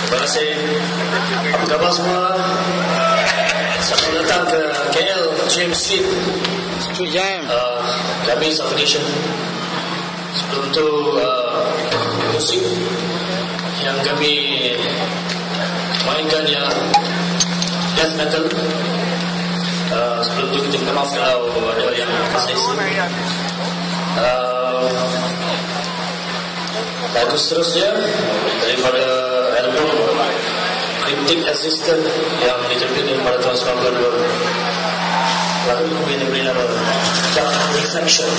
Terima kasih. Apa khabar semua? Selamat datang ke KL James Street. Street Jam. Uh, Kami Suffocation Sebelum tu uh, Musik Yang kami Mainkan yang Death Metal. Uh, Sebelum tu kita minta maaf Kalau ada yang Saya isi. Oh, uh, lagu seterusnya daripada album Cryptic Assistant yang diterbitkan pada tahun 92 lagu ini beri nama Dark Reflection